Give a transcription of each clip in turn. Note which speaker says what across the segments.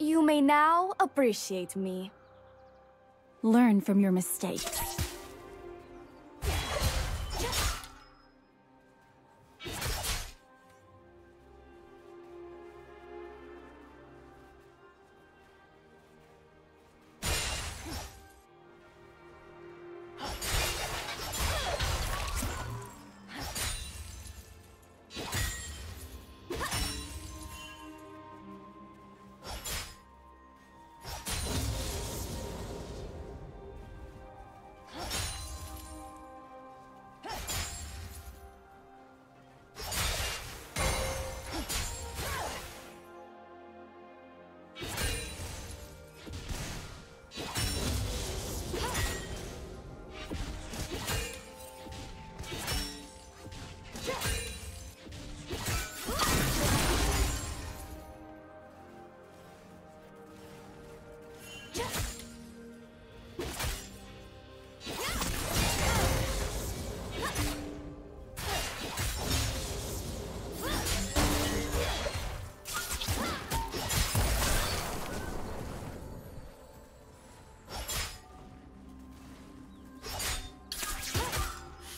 Speaker 1: You may now appreciate me. Learn from your mistakes.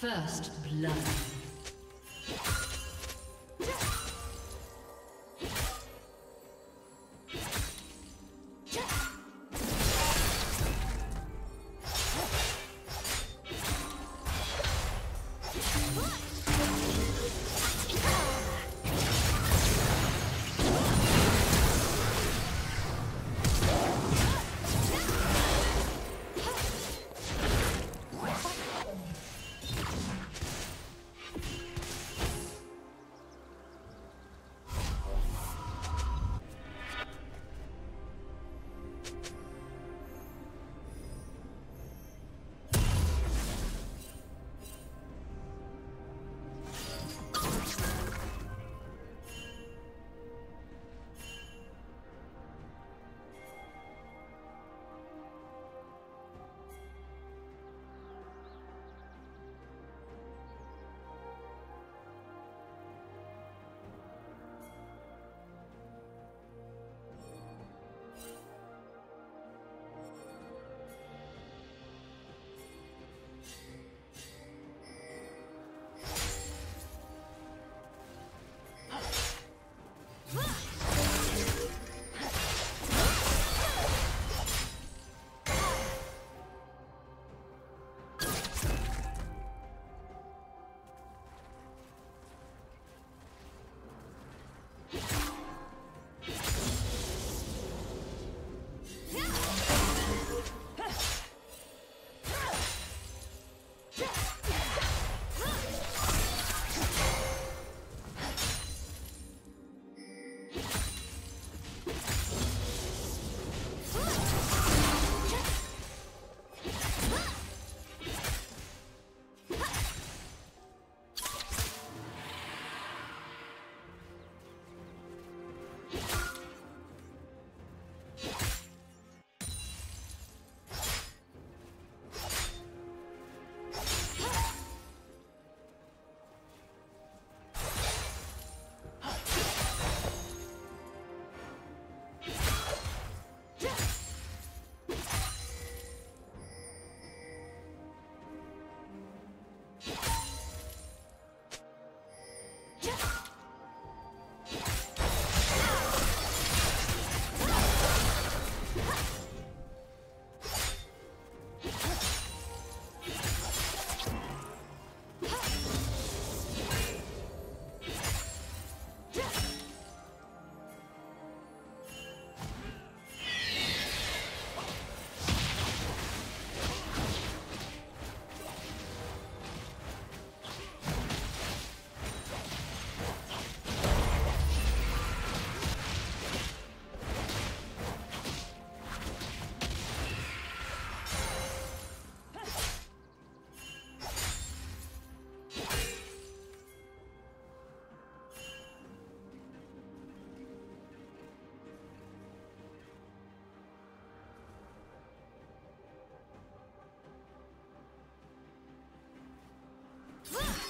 Speaker 2: First blood. Ah!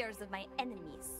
Speaker 2: Tears of my enemies.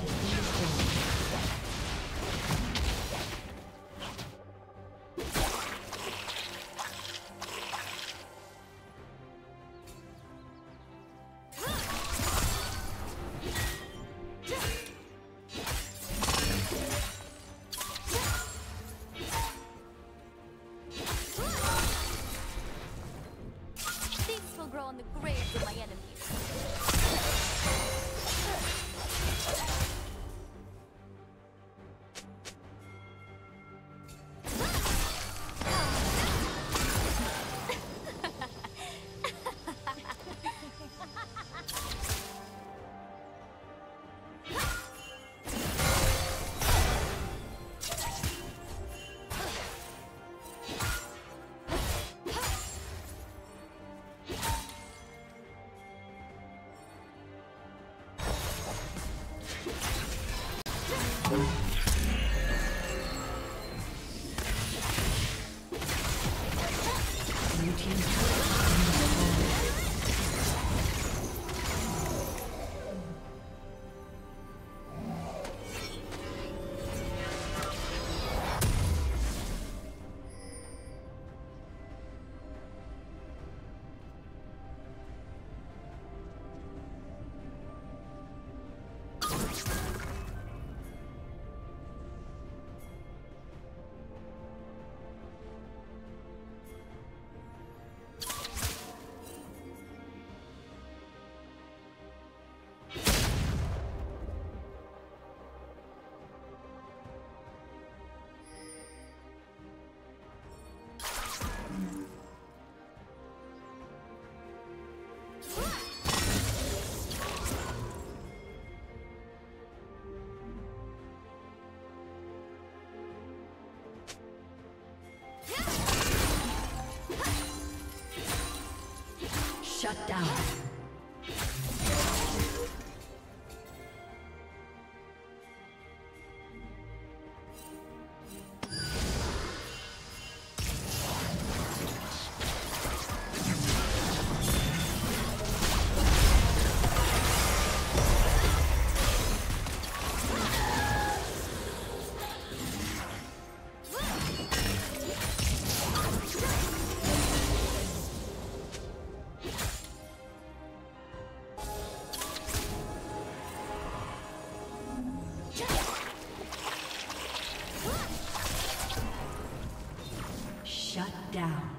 Speaker 2: Team's turret Shut down. Down.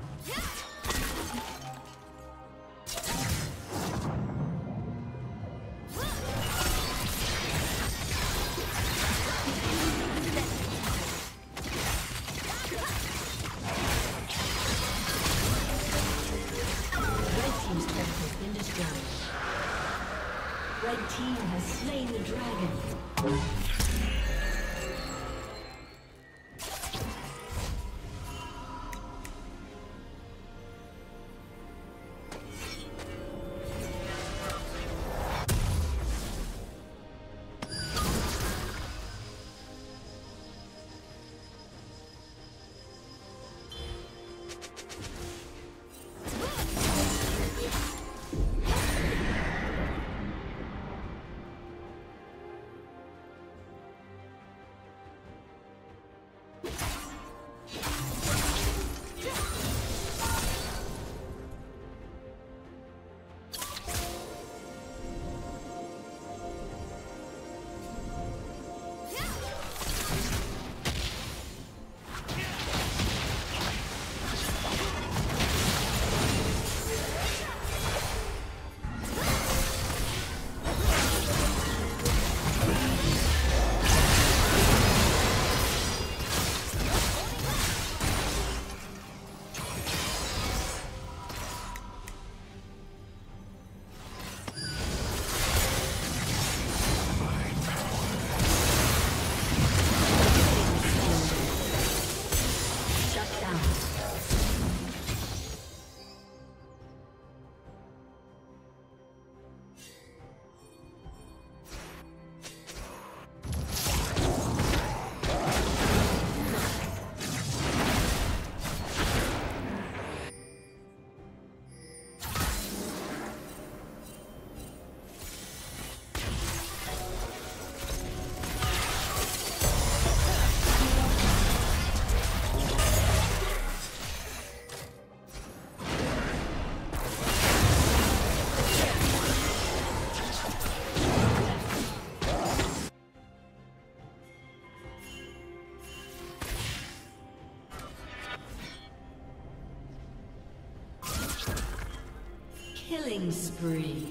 Speaker 2: Killing spree.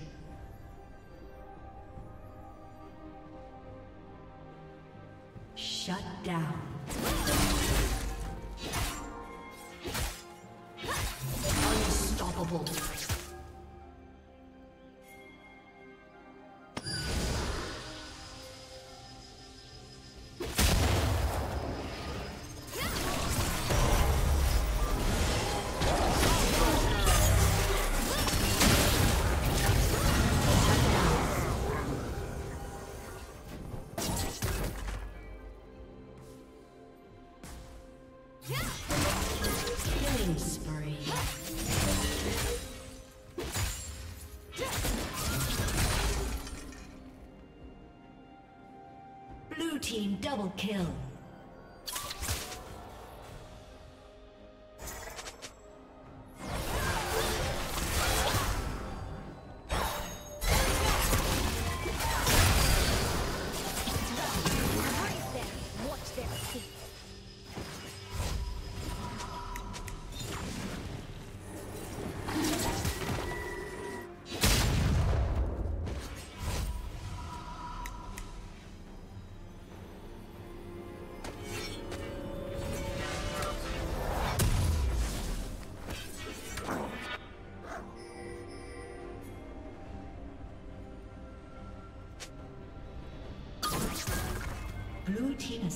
Speaker 2: Kill.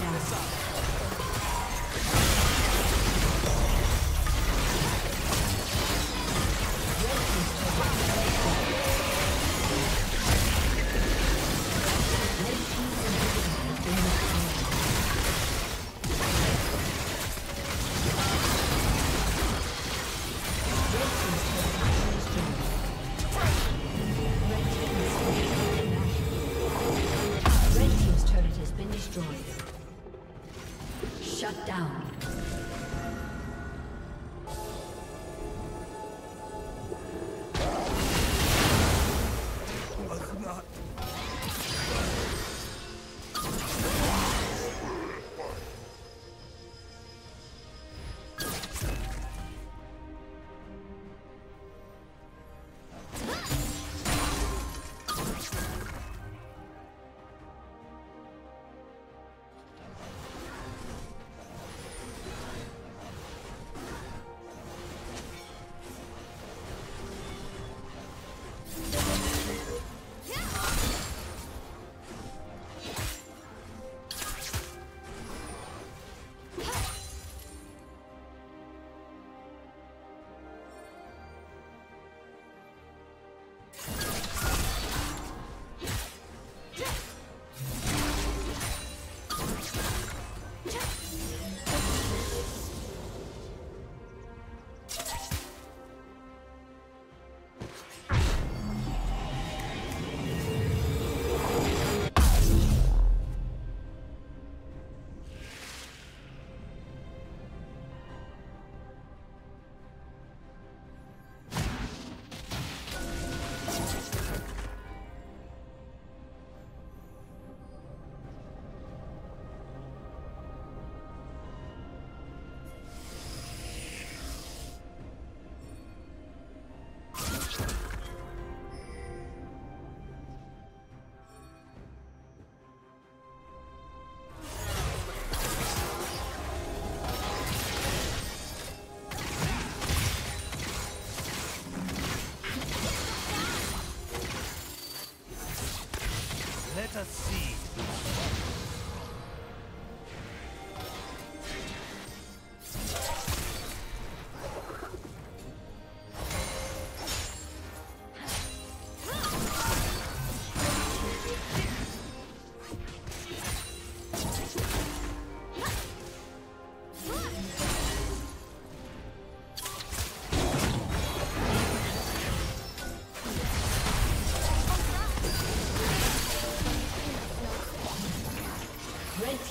Speaker 3: what's
Speaker 2: up